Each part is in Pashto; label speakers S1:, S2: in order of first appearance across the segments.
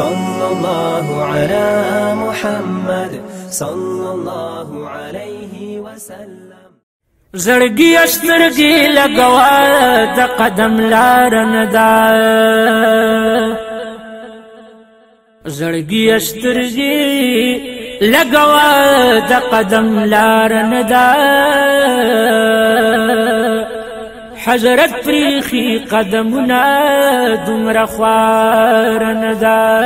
S1: صلى الله على محمد صلى الله عليه وسلم زړګي اشترګي لګوا د قدم لار نه دا زړګي اشترګي لګوا د قدم لار نه دا حضرت پریخی قدمنا دمر خوار ندا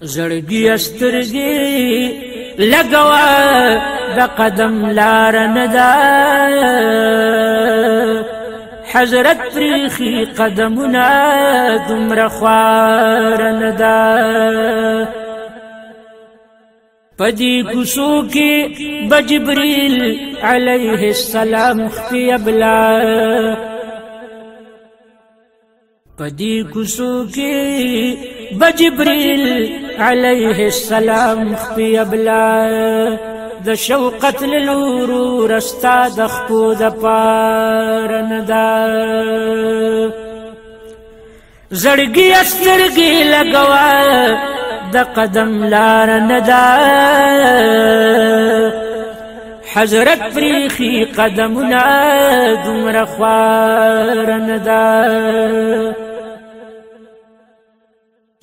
S1: زرگی استرگی لگوا دا قدم لار نه ده حضرت پریخي قدمونه خوار ندا پدی کوسو کې بجبريل عليه السلام خفي ابلا پدی کوسو کې بجبريل عليه السلام خفي ابلا د شوقت للورو رستا د خپو د پار نه دا زړګي استرګي لګوا د قدم لار نه دا حضرت پریخي قدمونه دومره خوار نه دا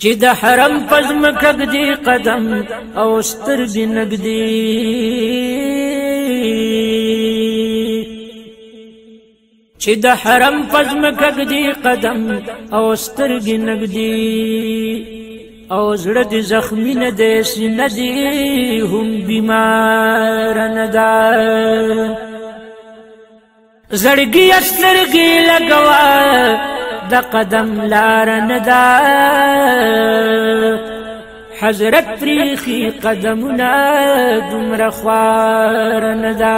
S1: چې د حرم پزم کګدي قدم او سترګې نګدي چې د حرم پزم کګدي قدم او سترګې نګدي او زړه دې زخمی نه دې سینه دې هم بیمار نه دا زړګي استرګي لګوا د قدم لار نه دا حضرت پریخي قدمونه دومره خوار نه دا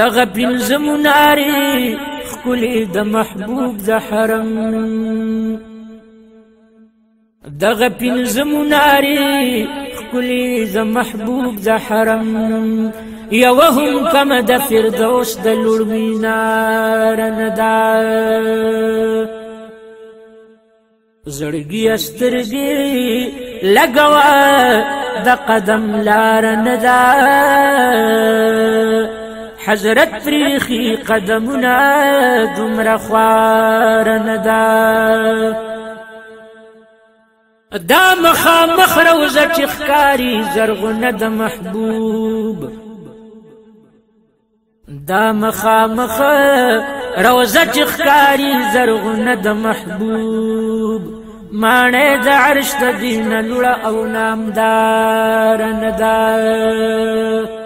S1: دغه پنځه مناري ښکلی د محبوب زحرم دغه پنځمو ناری ښکلی د محبوب زحرم یوه هم کم د فردوس د لوړمي ناره نه ده زړګي استرګي لګوا د قدم لار نه دا حضرت پریخي قدمونه دومره خوار نه ده دا مخامخ روزه چې ښکاری زرغونه د محبوب دا مخامخ روزه چې ښکاری زرغونه د محبوب مانې د عرش د دینه لوړه او نامدار نه ده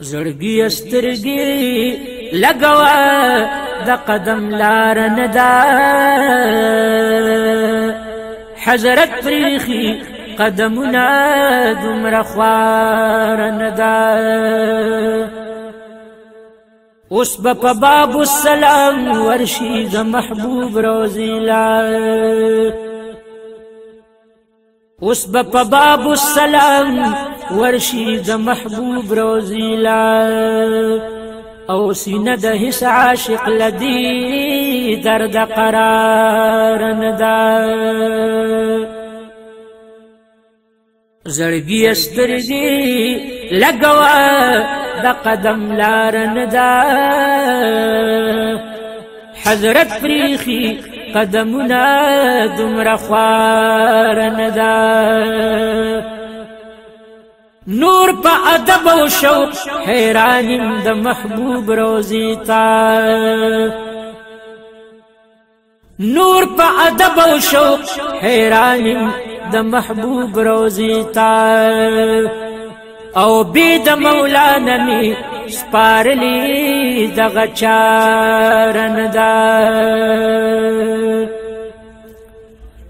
S1: زړګي استرګي لګوا د قدم لار نه دا حضرت پرخي قدمنا دمر خوار نه دا اوس په باب السلام ورشي د محبوب روزي لا اوس په باب السلام ورشي د محبوب روزيلا او سینه د هیڅ عاشق لدی درد قرار نه ده زړګي استرګي لګوا د قدم لار نه دا حضرت پریخي قدمونه دمر خوار نه دا نور په ادب او شوق حیرانیم د محبوب روزي تا نور په ادب او شوق حیرانیم د محبوب روزي تا او بي د مولانا می سپارلی دغه چارن دا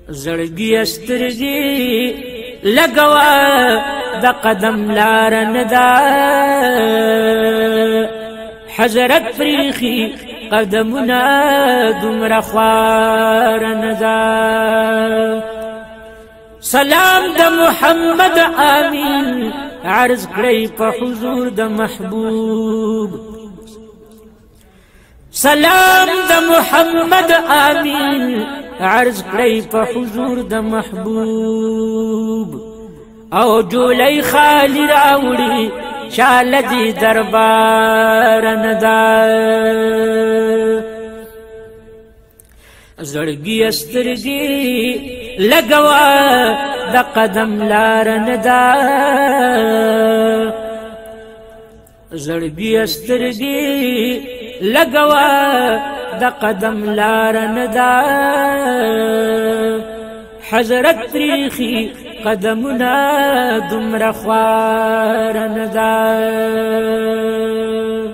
S1: زړګي استرګي لګوا د قدم لار ندا حضرت پریخي قدمونه دومره خوار نه دا سلام د محمد امين عرض کړی په حضور د محبوب سلام د محمد امين عرض کړی په حضور د محبوب او جولای خالی راوړي چاله دي دربار نه دا زړګي استرګي لګوا د قدم لار نه دا زړګي استرګي لګوا د قدم لار نه دا حضرت تاریخي قدمونه دومره خوار نه ده